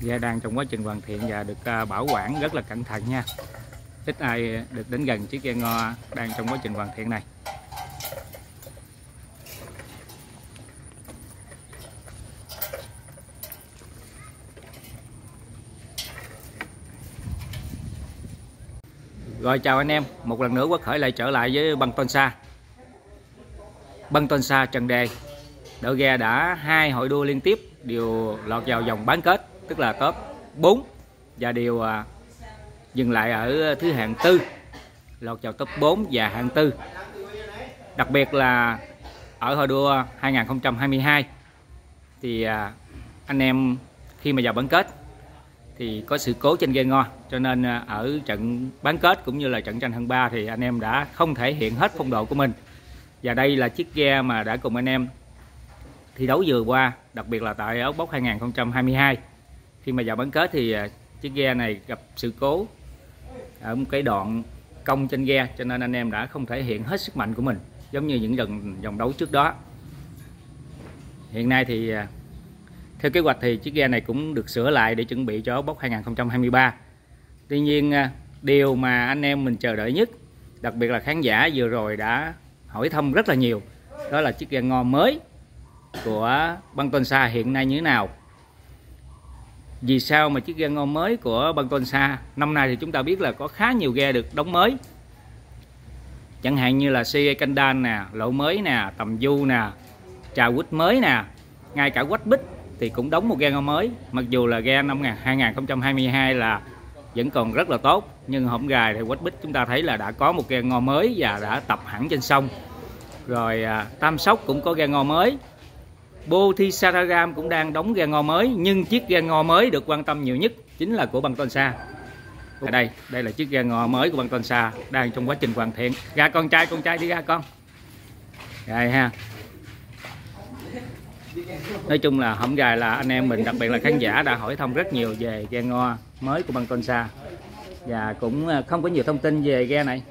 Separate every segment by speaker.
Speaker 1: ghe đang trong quá trình hoàn thiện và được à, bảo quản rất là cẩn thận nha. Ít ai được đến gần chiếc ghe ngo đang trong quá trình hoàn thiện này. Rồi chào anh em, một lần nữa Quốc Khởi lại trở lại với băng tôn xa Băng tôn xa Trần Đề Đội ghe đã hai hội đua liên tiếp đều lọt vào vòng bán kết. Tức là top 4 Và đều à, dừng lại ở thứ hạng tư Lọt vào top 4 và hạng tư. Đặc biệt là ở hội đua 2022 Thì à, anh em khi mà vào bán kết thì có sự cố trên ghe ngo cho nên à, ở trận bán kết cũng như là trận tranh hạng ba thì anh em đã không thể hiện hết phong độ của mình. Và đây là chiếc ghe mà đã cùng anh em thi đấu vừa qua đặc biệt là tại ốc bốc 2022 khi mà vào bán kết thì à, chiếc ghe này gặp sự cố ở một cái đoạn cong trên ghe, cho nên anh em đã không thể hiện hết sức mạnh của mình, giống như những lần vòng đấu trước đó. Hiện nay thì à, theo kế hoạch thì chiếc ghe này cũng được sửa lại để chuẩn bị cho bốc 2023 tuy nhiên à, điều mà anh em mình chờ đợi nhất, đặc biệt là khán giả vừa rồi đã hỏi thăm rất là nhiều, đó là chiếc ghe ngon mới của băng tôn xa hiện nay như thế nào vì sao mà chiếc ghe ngon mới của băng năm nay thì chúng ta biết là có khá nhiều ghe được đóng mới. Chẳng hạn như là CA Candan nè lộ mới nè tầm du nè trà quýt mới nè ngay cả quách bích thì cũng đóng một ghe ngon mới. Mặc dù là ghe năm 2022 là vẫn còn rất là tốt nhưng hổng gài thì quách bích chúng ta thấy là đã có một ghe ngon mới và đã tập hẳn trên sông. Rồi à, tam sóc cũng có ghe ngon mới bô saragam cũng đang đóng ghe ngò mới, nhưng chiếc ghe ngò mới được quan tâm nhiều nhất chính là của Bantonsa. ở đây đây là chiếc ghe ngò mới của Bantonsa đang trong quá trình hoàn thiện. Ra con trai con trai đi ra con. Rồi ha. Nói chung là hổng gài là anh em mình, đặc biệt là khán giả đã hỏi thông rất nhiều về ghe ngò mới của Bantonsa và cũng không có nhiều thông tin về ghe này.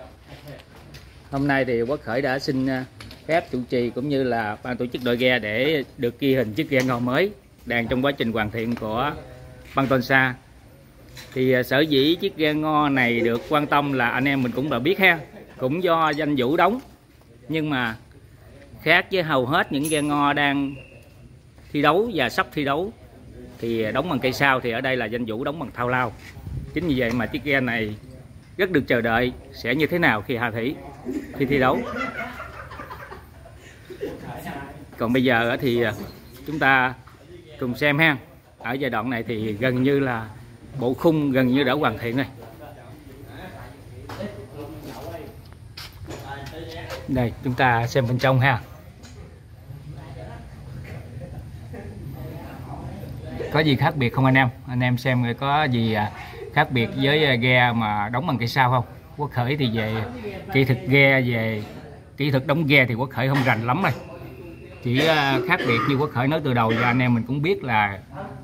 Speaker 1: Hôm nay thì quốc khởi đã xin phép chủ trì cũng như là ban tổ chức đội ghe để được ghi hình chiếc ghe ngon mới đang trong quá trình hoàn thiện của băng tôn sa. Thì à, sở dĩ chiếc ghe ngon này được quan tâm là anh em mình cũng đã biết ha, cũng do danh vũ đóng. Nhưng mà khác với hầu hết những ghe ngon đang thi đấu và sắp thi đấu, thì đóng bằng cây sao thì ở đây là danh vũ đóng bằng thao lao. Chính vì vậy mà chiếc ghe này rất được chờ đợi sẽ như thế nào khi hạ thủy, khi thi đấu còn bây giờ thì à, chúng ta cùng xem ha. Ở giai đoạn này thì gần như là bộ khung gần như đã hoàn thiện rồi. Đây, chúng ta xem bên trong ha. Có gì khác biệt không anh em? Anh em xem có gì à, khác biệt với à, ghe mà đóng bằng cây sao không? Quốc khởi thì về kỹ thuật ghe, về kỹ thuật đóng ghe thì quốc khởi không rành lắm rồi chỉ ờ, khác biệt như quốc khởi nói từ đầu và anh em mình cũng biết là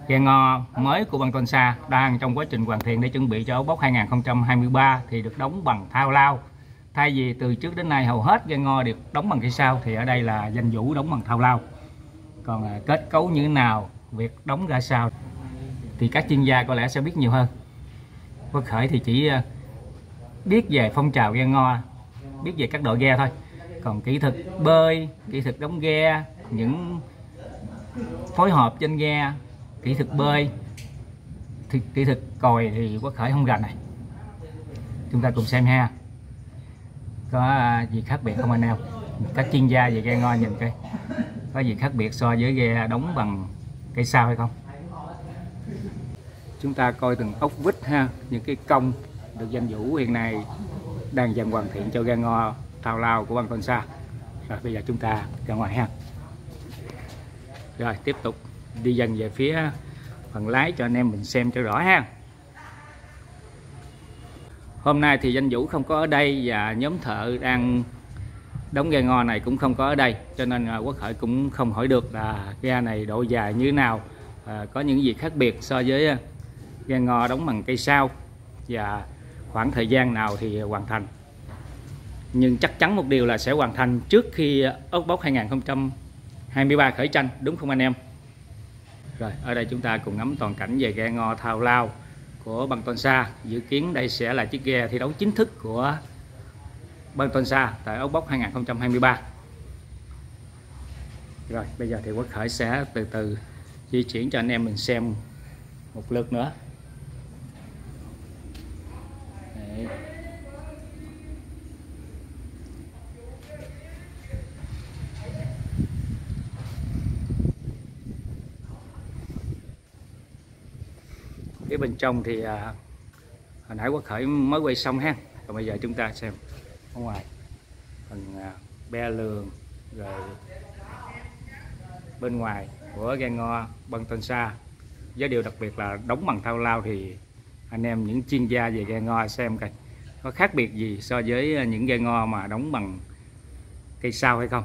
Speaker 1: ghe ngò mới của băng tôn sa đang trong quá trình hoàn thiện để chuẩn bị cho bốc 2023 thì được đóng bằng thao lao. Thay vì từ trước đến nay, hầu hết ghe ngò được đóng bằng cây sao thì ở đây là danh vũ đóng bằng thao lao. Còn ờ, kết cấu như thế nào, việc đóng ra sao thì các chuyên gia có lẽ sẽ biết nhiều hơn. Quốc Khởi thì chỉ ờ, biết về phong trào ghe ngò, biết về các đội ghe thôi còn kỹ thuật bơi kỹ thuật đóng ghe những phối hợp trên ghe kỹ thuật bơi thì, kỹ thuật còi thì Quốc Khởi không rành này. Chúng ta cùng xem ha. Có gì khác biệt không anh em? Các chuyên gia về ghe ngon nhìn coi. Có gì khác biệt so với ghe đóng bằng cây sao hay không? Chúng ta coi từng ốc vít ha. Những cái công được danh vũ hiện nay đang dần hoàn thiện cho ghe ngo thao lao của băng con sa. Rồi bây giờ chúng ta ra ngoài ha. Rồi tiếp tục đi dần về phía phần lái cho anh em mình xem cho rõ ha. Hôm nay thì danh vũ không có ở đây và nhóm thợ đang đóng ghe ngò này cũng không có ở đây cho nên à, quốc khởi cũng không hỏi được là ghe này độ dài như thế nào à, có những gì khác biệt so với à, ghe ngò đóng bằng cây sao và khoảng thời gian nào thì hoàn thành nhưng chắc chắn một điều là sẽ hoàn thành trước khi ốc bốc 2023 khởi tranh, đúng không anh em? Rồi, ở đây chúng ta cùng ngắm toàn cảnh về ghe ngò thao lao của băng tuần sa. Dự kiến đây sẽ là chiếc ghe thi đấu chính thức của băng tuần sa tại ốc bốc 2023 rồi, bây giờ thì quốc khởi sẽ từ từ di chuyển cho anh em mình xem một lượt nữa. Phía bên trong thì à, hồi nãy quốc khởi mới quay xong ha. Còn bây giờ chúng ta xem ở ngoài. Phần à, be lường rồi bên ngoài của ghe ngo băng tân xa với điều đặc biệt là đóng bằng thao lao thì anh em những chuyên gia về ghe ngo xem coi có khác biệt gì so với những ghe ngo mà đóng bằng cây sao hay không.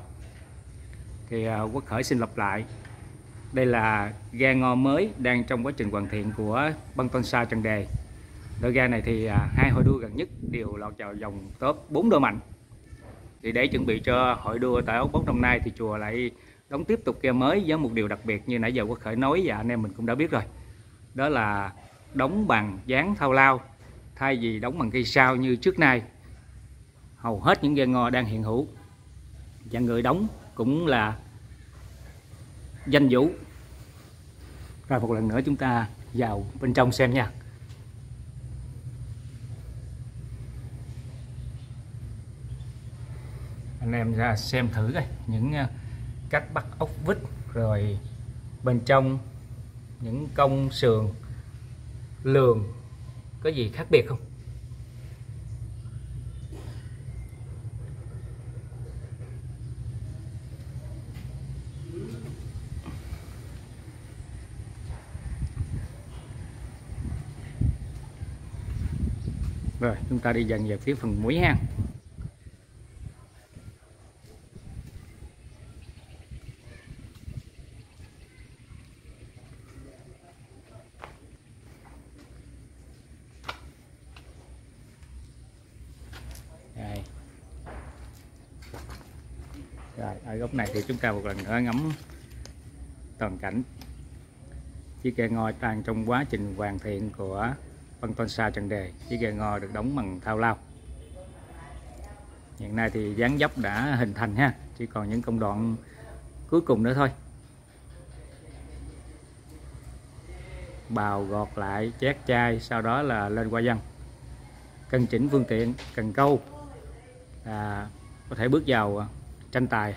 Speaker 1: Thì à, quốc khởi xin lặp lại đây là ga ngo mới đang trong quá trình hoàn thiện của băng tôn sa trần đề. Đội ga này thì à, hai hội đua gần nhất đều lọt vào vòng top 4 đôi mạnh. Thì để chuẩn bị cho hội đua tại Úc bốc năm nay thì chùa lại đóng tiếp tục ghe mới với một điều đặc biệt như nãy giờ quốc khởi nói và anh em mình cũng đã biết rồi. Đó là đóng bằng dán thao lao, thay vì đóng bằng cây sao như trước nay. Hầu hết những ghe ngo đang hiện hữu. Và người đóng cũng là danh vũ. Rồi một lần nữa chúng ta vào bên trong xem nha. Anh em ra xem thử coi những ờ, cách bắt ốc vít, rồi bên trong những công sườn, lường, có gì khác biệt không? Rồi chúng ta đi dần về phía phần mũi ha Đây. Rồi, ở góc này thì chúng ta một lần nữa ngắm toàn cảnh chiếc cây ngôi đang trong quá trình hoàn thiện của phân tôn xa trần đề chiếc ghe ngò được đóng bằng thao lao. Hiện nay thì dáng dốc đã hình thành ha chỉ còn những công đoạn cuối cùng nữa thôi. Bào gọt lại chét chai sau đó là lên qua dân cân chỉnh phương tiện cần câu. À, có thể bước vào à, tranh tài.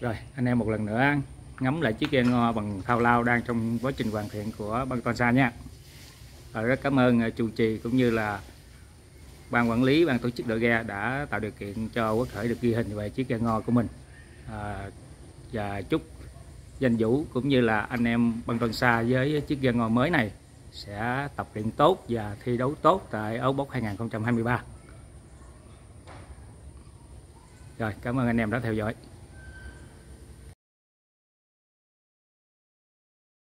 Speaker 1: Rồi anh em một lần nữa ngắm lại chiếc ghe ngo bằng thao lao đang trong quá trình hoàn thiện của băng toàn xa nha. Và rất cảm ơn ờ, chủ trì cũng như là ban quản lý ban tổ chức đội ghe đã tạo điều kiện cho quốc khởi được ghi hình về chiếc ghe ngo của mình. À, và chúc danh vũ cũng như là anh em băng toàn xa với chiếc ghe ngo mới này sẽ tập luyện tốt và thi đấu tốt tại ấu bốc 2023 rồi cảm ơn anh em đã theo dõi.